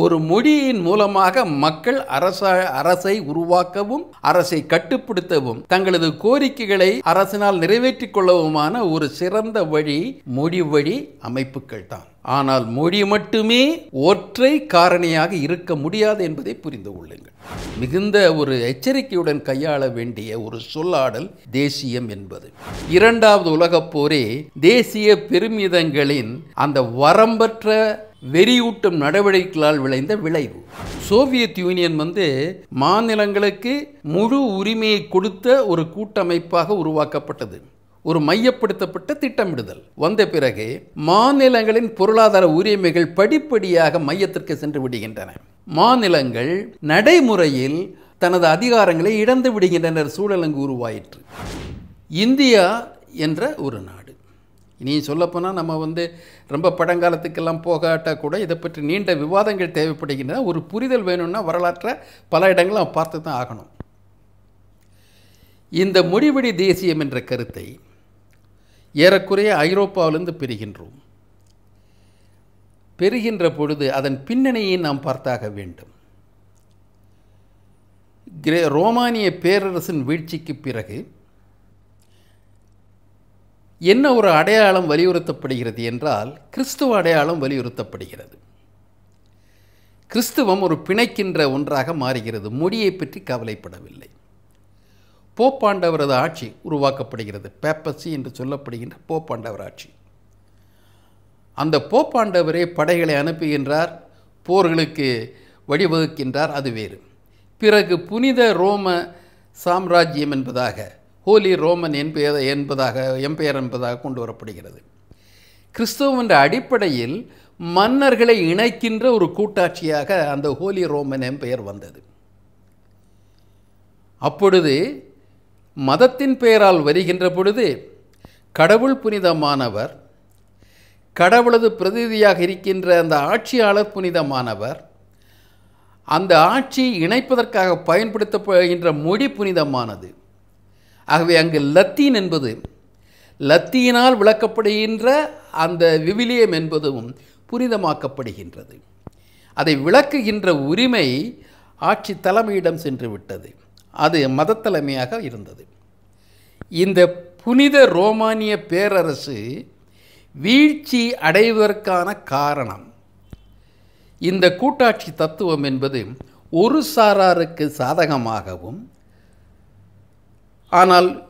ஒரு மொழியின் மூலமாக மக்கள் அரச அரசை உருவாக்கவும் அரசை கட்டுப்படுத்தவும் தங்களது கோரிக்கைகளை அரசினால் நிறைவேற்றிக் கொள்ளவுமான ஒரு சிறந்த வழி மொழி வழி அமைப்புகள் தான். ஆனால் மொழி மட்டுமே ஒற்றை காரணியாக இருக்க முடியாது என்பதை புரிந்து கொள்ளுங்கள். மிகுந்த ஒரு எச்சரிக்கையுடன் கையாள வேண்டிய ஒரு சொல்லாடல் தேசியம் என்பது. இரண்டாவது உலகப் போரே தேசிய பெருமிதங்களின் அந்த வரம்பற்ற வெறியூட்டும் நடவடிக்கைகளால் விளைந்த விளைவு. சோவியத் யூனியன் வந்து மாநிலங்களுக்கு முழு உரிமையை கொடுத்த ஒரு கூட்டமைப்பாக உருவாக்கப்பட்டது. ஒரு மையப்படுத்தப்பட்ட திட்டமிடுதல். வந்த பிறகு மாநிலங்களின் பொருளாதார உரிமைகள் படிப்படியாக மையத்திற்கு சென்று விடுகின்றன. மாநிலங்கள் நடைமுறையில் தனது அதிகாரங்களை இழந்து விடுகின்றனர் சூழல் அங்கு உருவாயிற்று. இந்தியா என்ற ஒரு நாடு. இனி சொல்லப்போனால் நம்ம வந்து ரொம்ப பழங்காலத்துக்கெல்லாம் போகாட்டால் கூட இதை பற்றி நீண்ட விவாதங்கள் தேவைப்படுகின்றன. ஒரு புரிதல் வேணும்னா வரலாற்றை பல இடங்களும் அவன் பார்த்து தான் ஆகணும். இந்த முடிவெடி தேசியம் என்ற கருத்தை ஏறக்குறைய ஐரோப்பாவிலிருந்து பெறுகின்றோம். பெறுகின்ற பொழுது அதன் பின்னணியை நாம் பார்த்தாக வேண்டும். கிரே ரோமானிய பேரரசின் வீழ்ச்சிக்கு பிறகு என்ன ஒரு அடையாளம் வலியுறுத்தப்படுகிறது என்றால் கிறிஸ்துவ அடையாளம் வலியுறுத்தப்படுகிறது. கிறிஸ்துவம் ஒரு பிணைக்கின்ற ஒன்றாக மாறுகிறது. மொழியை பற்றி கவலைப்படவில்லை. போப்பாண்டவரது ஆட்சி உருவாக்கப்படுகிறது. பேப்பசி என்று சொல்லப்படுகின்ற போப்பாண்டவர் ஆட்சி. அந்த போப்பாண்டவரே படைகளை அனுப்புகின்றார் போர்களுக்கு வழிவகுக்கின்றார் அது வேறு. பிறகு புனித ரோம சாம்ராஜ்யம் என்பதாக ஹோலி ரோமன் என்பது என்பதாக எம்பையர் என்பதாக கொண்டு வரப்படுகிறது. கிறிஸ்துவம் என்ற அடிப்படையில் மன்னர்களை இணைக்கின்ற ஒரு கூட்டாட்சியாக அந்த ஹோலி ரோமன் எம்பையர் வந்தது. அப்பொழுது மதத்தின் பெயரால் வருகின்ற பொழுது கடவுள் புனிதமானவர் கடவுளது பிரதிநிதியாக இருக்கின்ற அந்த ஆட்சியாளர் புனிதமானவர் அந்த ஆட்சி இணைப்பதற்காக பயன்படுத்தப்படுகின்ற மொழி புனிதமானது. ஆகவே அங்கு லத்தீன் என்பது லத்தீனால் விளக்கப்படுகின்ற அந்த விவிலியம் என்பதும் புனிதமாக்கப்படுகின்றது. அதை விளக்குகின்ற உரிமை ஆட்சி தலைமையிடம் சென்று விட்டது. அது மதத்தலைமையாக இருந்தது. இந்த புனித ரோமானிய பேரரசு வீழ்ச்சி அடைவதற்கான காரணம் இந்த கூட்டாட்சி தத்துவம் என்பது ஒரு சாராருக்கு சாதகமாகவும் ஆனால்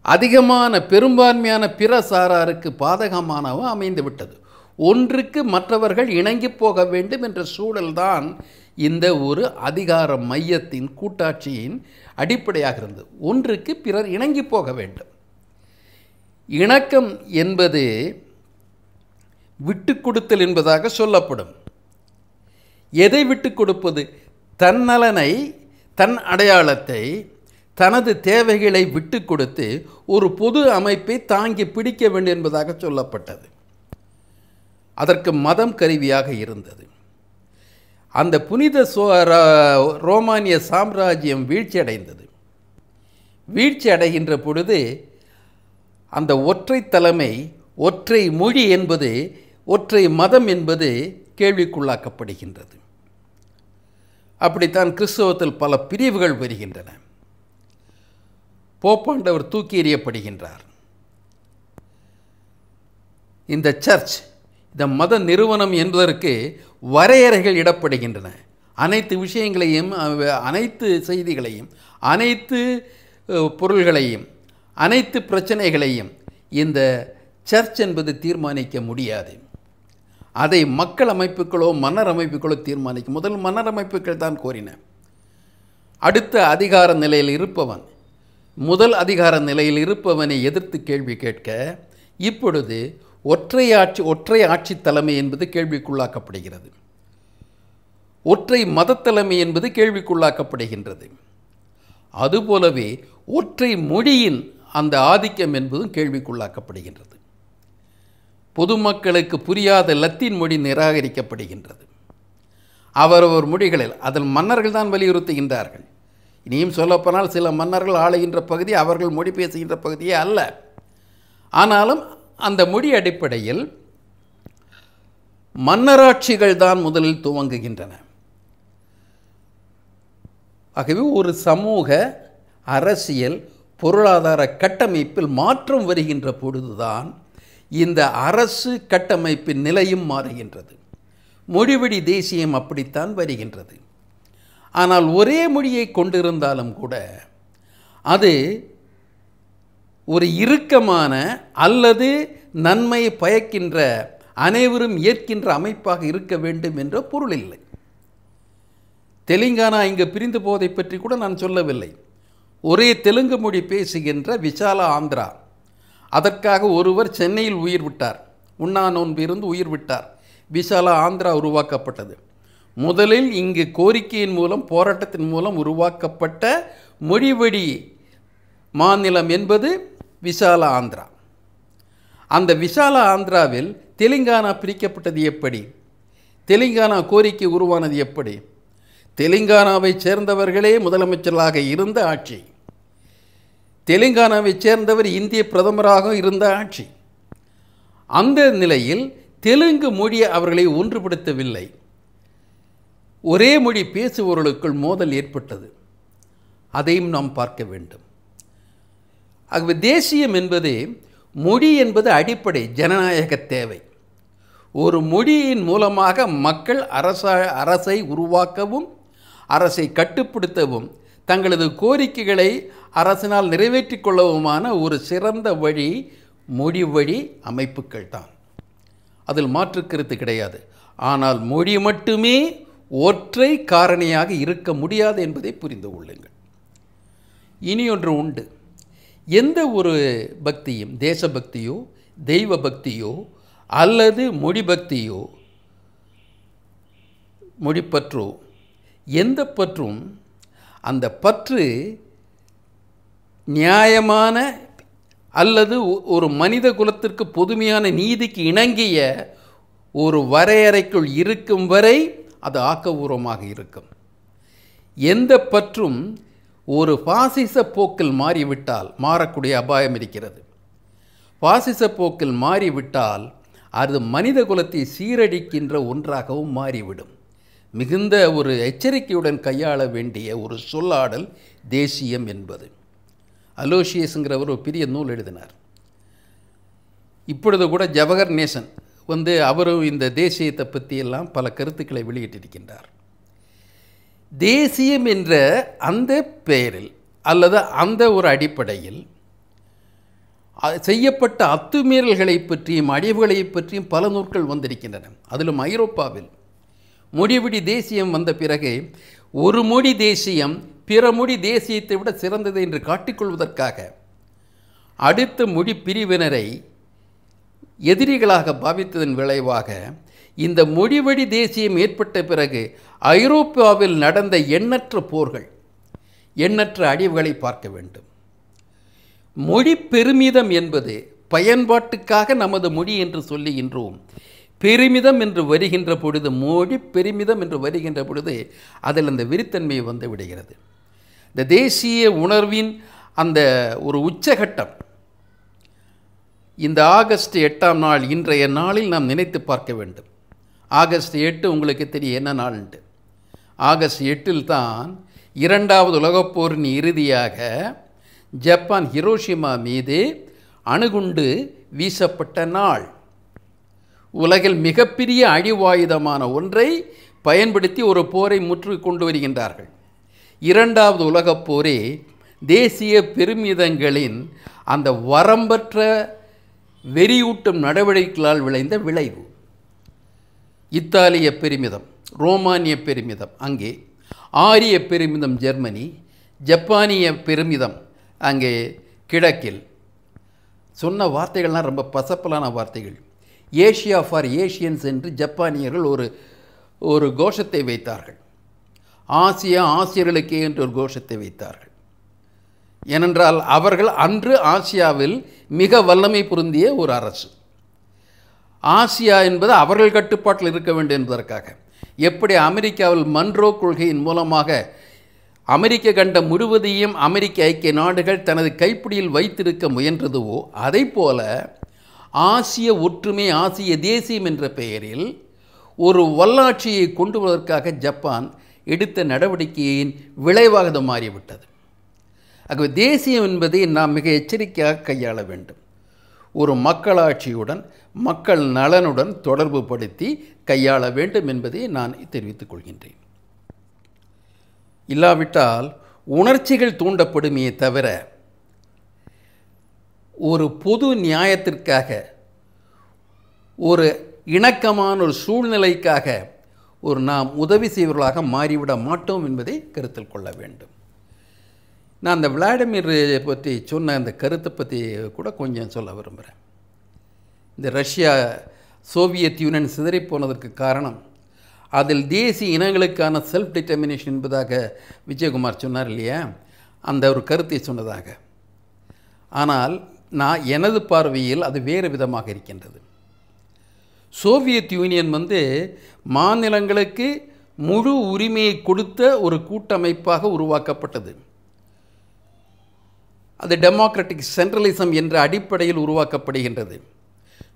அதிகமான பெரும்பான்மையான பிற சாராருக்கு பாதகமானவும் அமைந்து விட்டது. ஒன்றுக்கு மற்றவர்கள் இணங்கி போக வேண்டும் என்ற சூழல்தான் இந்த ஒரு அதிகார மையத்தின் கூட்டாட்சியின் அடிப்படையாக இருந்தது. ஒன்றுக்கு பிறர் இணங்கி போக வேண்டும். இணக்கம் என்பது விட்டு கொடுத்தல் என்பதாக சொல்லப்படும். எதை விட்டு கொடுப்பது? தன் நலனை தன் அடையாளத்தை தனது தேவைகளை விட்டு கொடுத்து ஒரு பொது அமைப்பை தாங்கி பிடிக்க வேண்டும் என்பதாக சொல்லப்பட்டது. அதற்கு மதம் கருவியாக இருந்தது. அந்த புனித சோ ரா- ரோமானிய சாம்ராஜ்யம் வீழ்ச்சி அடைந்தது வீழ்ச்சி அடைகின்ற பொழுது அந்த ஒற்றை தலைமை ஒற்றை மொழி என்பது ஒற்றை மதம் என்பது கேள்விக்குள்ளாக்கப்படுகின்றது. அப்படித்தான் கிறிஸ்தவத்தில் பல பிரிவுகள் வருகின்றன. போப்பாண்டவர் தூக்கி எறியப்படுகின்றார். இந்த சர்ச் இந்த மத நிறுவனம் என்பதற்கு வரையறைகள் இடப்படுகின்றன. அனைத்து விஷயங்களையும் அனைத்து செய்திகளையும் அனைத்து பொருள்களையும் அனைத்து பிரச்சனைகளையும் இந்த சர்ச் என்பது தீர்மானிக்க முடியாது. அதை மக்கள் அமைப்புகளோ மன்னர் அமைப்புகளோ தீர்மானிக்கும். முதல் மன்னர் அமைப்புகள் தான் கோரின. அடுத்த அதிகார நிலையில் இருப்பவன். முதல் அதிகார நிலையில் இருப்பவனை எதிர்த்து கேள்வி கேட்க இப்பொழுது ஒற்றை ஆட்சி ஒற்றை ஆட்சி தலைமை என்பது கேள்விக்குள்ளாக்கப்படுகிறது. ஒற்றை மதத்தலைமை என்பது கேள்விக்குள்ளாக்கப்படுகின்றது. அதுபோலவே ஒற்றை மொழியின் அந்த ஆதிக்கம் என்பதும் கேள்விக்குள்ளாக்கப்படுகின்றது. பொதுமக்களுக்கு புரியாத லத்தீன் மொழி நிராகரிக்கப்படுகின்றது. அவரவர் மொழிகளில் அதில் மன்னர்கள் தான் வலியுறுத்துகின்றார்கள். இனியும் சொல்லப்போனால் சில மன்னர்கள் ஆளுகின்ற பகுதி அவர்கள் மொழி பேசுகின்ற பகுதியே அல்ல. ஆனாலும் அந்த மொழி அடிப்படையில் மன்னராட்சிகள் தான் முதலில் துவங்குகின்றன. ஆகவே ஒரு சமூக அரசியல் பொருளாதார கட்டமைப்பில் மாற்றம் வருகின்ற பொழுதுதான் இந்த அரசு கட்டமைப்பின் நிலையும் மாறுகின்றது. மொழிவழி தேசியம் அப்படித்தான் வருகின்றது. ஆனால் ஒரே மொழியை கொண்டிருந்தாலும் கூட அது ஒரு இறுக்கமான அல்லது நன்மை பயக்கின்ற அனைவரும் ஏற்கின்ற அமைப்பாக இருக்க வேண்டும் என்ற பொருள் இல்லை. தெலுங்கானா இங்கு பிரிந்து போவதை பற்றி கூட நான் சொல்லவில்லை. ஒரே தெலுங்கு மொழி பேசுகின்ற விசாலா ஆந்திரா. அதற்காக ஒருவர் சென்னையில் உயிர் விட்டார். உண்ணா நோன்பு இருந்து உயிர் விட்டார். விசாலா ஆந்திரா உருவாக்கப்பட்டது. முதலில் இங்கு கோரிக்கையின் மூலம் போராட்டத்தின் மூலம் உருவாக்கப்பட்ட மொழிவழி மாநிலம் என்பது விசால ஆந்திரா. அந்த விசால ஆந்திராவில் தெலுங்கானா பிரிக்கப்பட்டது எப்படி? தெலுங்கானா கோரிக்கை உருவானது எப்படி? தெலுங்கானாவைச் சேர்ந்தவர்களே முதலமைச்சர்களாக இருந்த ஆட்சி. தெலுங்கானாவைச் சேர்ந்தவர் இந்திய பிரதமராக இருந்த ஆட்சி. அந்த நிலையில் தெலுங்கு மொழி அவர்களை ஒன்றுபடுத்தவில்லை. ஒரே மொழி பேசுபவர்களுக்குள் மோதல் ஏற்பட்டது. அதையும் நாம் பார்க்க வேண்டும். ஆகவே தேசியம் என்பது மொழி என்பது அடிப்படை ஜனநாயக தேவை. ஒரு மொழியின் மூலமாக மக்கள் அரச அரசை உருவாக்கவும் அரசை கட்டுப்படுத்தவும் தங்களது கோரிக்கைகளை அரசினால் நிறைவேற்றிக் கொள்ளவுமான ஒரு சிறந்த வழி மொழி வழி அமைப்புகள் தான். அதில் மாற்று கருத்து கிடையாது. ஆனால் மொழி மட்டுமே ஒற்றை காரணியாக இருக்க முடியாது என்பதை புரிந்து கொள்ளுங்கள். இனி ஒன்று உண்டு. எந்த ஒரு பக்தியும் தேசபக்தியோ தெய்வ பக்தியோ அல்லது மொழி பக்தியோ மொழிப்பற்றோ எந்த பற்றும் அந்த பற்று நியாயமான அல்லது ஒரு மனித குலத்திற்கு பொதுமையான நீதிக்கு இணங்கிய ஒரு வரையறைக்குள் இருக்கும் வரை அது ஆக்கபூர்வமாக இருக்கும். எந்த பற்றும் ஒரு பாசிச போக்கில் மாறிவிட்டால் மாறக்கூடிய அபாயம் இருக்கிறது. பாசிச போக்கில் மாறிவிட்டால் அது மனித குலத்தை சீரழிக்கின்ற ஒன்றாகவும் மாறிவிடும். மிகுந்த ஒரு எச்சரிக்கையுடன் கையாள வேண்டிய ஒரு சொல்லாடல் தேசியம் என்பது. அலோசியஸுங்கிறவர் ஒரு பெரிய நூல் எழுதினார். இப்பொழுது கூட ஜவஹர் நேசன் வந்து அவரும் இந்த தேசியத்தை பற்றியெல்லாம் பல கருத்துக்களை வெளியிட்டிருக்கின்றார். தேசியம் என்ற அந்த பெயரில் அல்லது அந்த ஒரு அடிப்படையில் செய்யப்பட்ட அத்துமீறல்களை பற்றியும் அழிவுகளை பற்றியும் பல நூற்கள் வந்திருக்கின்றன. அதிலும் ஐரோப்பாவில் முடிவிடி தேசியம் வந்த பிறகு ஒரு மொழி தேசியம் பிற மொழி தேசியத்தை விட சிறந்தது என்று காட்டிக்கொள்வதற்காக அடுத்த மொழி பிரிவினரை எதிரிகளாக பாவித்ததன் விளைவாக இந்த மொழிவழி தேசியம் ஏற்பட்ட பிறகு ஐரோப்பாவில் நடந்த எண்ணற்ற போர்கள் எண்ணற்ற அழிவுகளை பார்க்க வேண்டும். மொழி பெருமிதம் என்பது பயன்பாட்டுக்காக நமது மொழி என்று சொல்லுகின்றோம். பெருமிதம் என்று வருகின்ற பொழுது மொழி பெருமிதம் என்று வருகின்ற பொழுது அதில் அந்த வெறித்தன்மை வந்து விடுகிறது. இந்த தேசிய உணர்வின் அந்த ஒரு உச்சகட்டம் இந்த ஆகஸ்ட் எட்டாம் நாள் இன்றைய நாளில் நாம் நினைத்து பார்க்க வேண்டும். ஆகஸ்ட் எட்டு உங்களுக்கு தெரியும் என்ன நாள்ன்ட்டு. ஆகஸ்ட் எட்டில் தான் இரண்டாவது உலகப்போரின் இறுதியாக ஜப்பான் ஹிரோஷிமா மீது அணுகுண்டு வீசப்பட்ட நாள். உலகில் மிகப்பெரிய அழிவாயுதமான ஒன்றை பயன்படுத்தி ஒரு போரை முற்று கொண்டு வருகின்றார்கள். இரண்டாவது உலகப் போரே தேசிய பெருமிதங்களின் அந்த வரம்பற்ற வெறியூட்டும் நடவடிக்கைகளால் விளைந்த விளைவு. இத்தாலிய பெருமிதம் ரோமானிய பெருமிதம் அங்கே ஆரிய பெருமிதம் ஜெர்மனி ஜப்பானிய பெருமிதம் அங்கே கிழக்கில். சொன்ன வார்த்தைகள்லாம் ரொம்ப பசப்பலான வார்த்தைகள். ஏஷியா ஃபார் ஏஷியன்ஸ் என்று ஜப்பானியர்கள் ஒரு ஒரு கோஷத்தை வைத்தார்கள். ஆசியா ஆசியர்களுக்கே என்று ஒரு கோஷத்தை வைத்தார்கள். ஏனென்றால் அவர்கள் அன்று ஆசியாவில் மிக வல்லமை பொருந்திய ஒரு அரசு. ஆசியா என்பது அவர்கள் கட்டுப்பாட்டில் இருக்க வேண்டும் என்பதற்காக. எப்படி அமெரிக்காவில் மன்ரோ கொள்கையின் மூலமாக அமெரிக்க கண்டம் முழுவதையும் அமெரிக்க ஐக்கிய நாடுகள் தனது கைப்பிடியில் வைத்திருக்க முயன்றதுவோ அதை போல ஆசிய ஒற்றுமை ஆசிய தேசியம் என்ற பெயரில் ஒரு வல்லாட்சியை கொண்டு வருவதற்காக ஜப்பான் எடுத்த நடவடிக்கையின் விளைவாக அது மாறிவிட்டது. ஆகவே தேசியம் என்பதை நாம் மிக எச்சரிக்கையாக கையாள வேண்டும். ஒரு மக்களாட்சியுடன் மக்கள் நலனுடன் தொடர்பு படுத்தி கையாள வேண்டும் என்பதை நான் தெரிவித்துக் கொள்கின்றேன். இல்லாவிட்டால் உணர்ச்சிகள் தூண்டப்படுமே தவிர ஒரு பொது நியாயத்திற்காக ஒரு இணக்கமான ஒரு சூழ்நிலைக்காக ஒரு நாம் உதவி செய்வர்களாக மாறிவிட மாட்டோம் என்பதை கருத்தில் கொள்ள வேண்டும். நான் அந்த விளாடிமிர் பற்றி சொன்ன அந்த கருத்தை பற்றி கூட கொஞ்சம் சொல்ல விரும்புகிறேன் இந்த ரஷ்யா சோவியத் யூனியன் சிதறிப் போனதற்கு காரணம் அதில் தேசிய இனங்களுக்கான செல்ஃப் டிட்டர்மினேஷன் என்பதாக விஜயகுமார் சொன்னார் இல்லையா? அந்த ஒரு கருத்தை சொன்னதாக. ஆனால் நான் எனது பார்வையில் அது வேறு விதமாக இருக்கின்றது. சோவியத் யூனியன் வந்து மாநிலங்களுக்கு முழு உரிமையை கொடுத்த ஒரு கூட்டமைப்பாக உருவாக்கப்பட்டது. அது டெமோக்ராட்டிக் சென்ட்ரலிசம் என்ற அடிப்படையில் உருவாக்கப்படுகின்றது.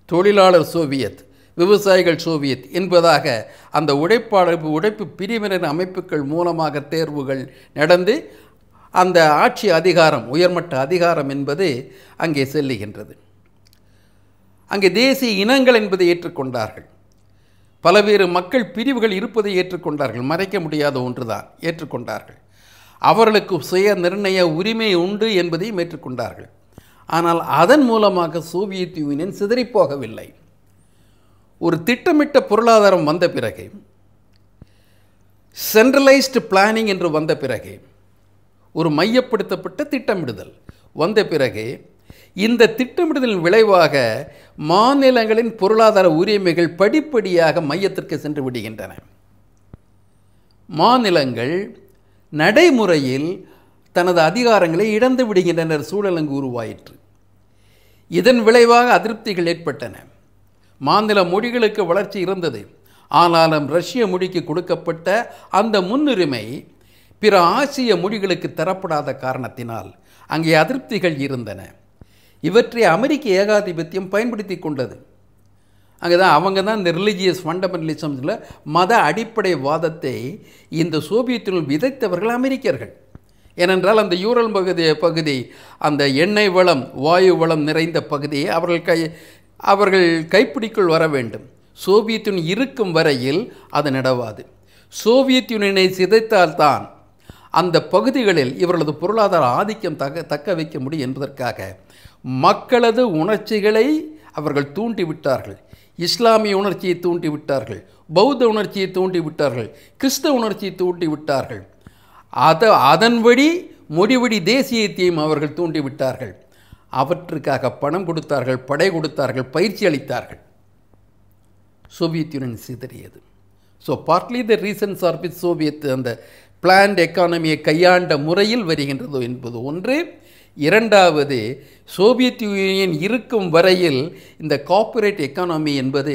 தொழிலாளர் சோவியத் விவசாயிகள் சோவியத் என்பதாக அந்த உழைப்பாளர் உழைப்பு பிரிவினர் அமைப்புகள் மூலமாக தேர்வுகள் நடந்து அந்த ஆட்சி அதிகாரம் உயர்மட்ட அதிகாரம் என்பது அங்கே செல்லுகின்றது. அங்கே தேசிய இனங்கள் என்பதை ஏற்றுக்கொண்டார்கள். பலவேறு மக்கள் பிரிவுகள் இருப்பதை ஏற்றுக்கொண்டார்கள். மறைக்க முடியாத ஒன்றுதான் ஏற்றுக்கொண்டார்கள். அவர்களுக்கு சுய நிர்ணய உரிமை உண்டு என்பதையும் ஏற்றுக்கொண்டார்கள். ஆனால் அதன் மூலமாக சோவியத் யூனியன் சிதறிப்போகவில்லை. ஒரு திட்டமிட்ட பொருளாதாரம் வந்த பிறகு சென்ட்ரலைஸ்டு பிளானிங் என்று வந்த பிறகு ஒரு மையப்படுத்தப்பட்ட திட்டமிடுதல் வந்த பிறகு இந்த திட்டமிடுதலின் விளைவாக மாநிலங்களின் பொருளாதார உரிமைகள் படிப்படியாக மையத்திற்கு சென்று விடுகின்றன. மாநிலங்கள் நடைமுறையில் தனது அதிகாரங்களை இழந்து விடுகின்றனர் சூழல் அங்கு உருவாயிற்று. இதன் விளைவாக அதிருப்திகள் ஏற்பட்டன. மாநில மொழிகளுக்கு வளர்ச்சி இருந்தது. ஆனாலும் ரஷ்ய மொழிக்கு கொடுக்கப்பட்ட அந்த முன்னுரிமை பிற ஆசிய மொழிகளுக்கு தரப்படாத காரணத்தினால் அங்கே அதிருப்திகள் இருந்தன. இவற்றை அமெரிக்க ஏகாதிபத்தியம் பயன்படுத்தி கொண்டது. அங்கே தான் அவங்க தான் இந்த ரிலிஜியஸ் ஃபண்டமெண்டலிசம்ஸில் மத அடிப்படை வாதத்தை இந்த சோவியத்தினுள் விதைத்தவர்கள் அமெரிக்கர்கள். ஏனென்றால் அந்த யூரல் பகுதி பகுதி அந்த எண்ணெய் வளம் வாயு வளம் நிறைந்த பகுதியை அவர்கள் கை அவர்கள் கைப்பிடிக்குள் வர வேண்டும். சோவியத் யூனியன் இருக்கும் வரையில் அது நடவாது. சோவியத் யூனியனை சிதைத்தால்தான் அந்த பகுதிகளில் இவர்களது பொருளாதார ஆதிக்கம் தக்க தக்க வைக்க முடியும் என்பதற்காக மக்களது உணர்ச்சிகளை அவர்கள் தூண்டிவிட்டார்கள். இஸ்லாமிய உணர்ச்சியை தூண்டிவிட்டார்கள் பௌத்த உணர்ச்சியை தூண்டிவிட்டார்கள் கிறிஸ்தவ உணர்ச்சியை தூண்டிவிட்டார்கள் அத அதன்படி மொழிவடி தேசியத்தையும் அவர்கள் தூண்டிவிட்டார்கள் அவற்றுக்காக பணம் கொடுத்தார்கள் படை கொடுத்தார்கள் பயிற்சி அளித்தார்கள். Soviet Union சிதறியது. So partly the reasons are with Soviet அந்த பிளான்ட் எக்கானமியை கையாண்ட முறையில் வருகின்றதோ என்பது ஒன்று. இரண்டாவது சோவியத் யூனியன் இருக்கும் வரையில் இந்த கார்ப்பரேட் எக்கானமி என்பது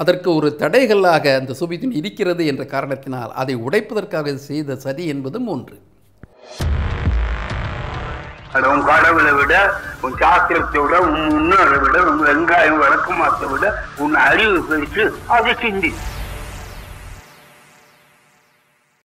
அதற்கு ஒரு தடைகளாக அந்த சோவியத் யூனியன் இருக்கிறது என்ற காரணத்தினால் அதை உடைப்பதற்காக செய்த சதி என்பதும் ஒன்று. உன் கடவுளை விட உன் சாஸ்திரத்தை விட உன் முன்னோரை விட உன் வெங்காயம் வழக்கமாத்தை விட உன் அறிவு பெருசு அதை சிந்தி.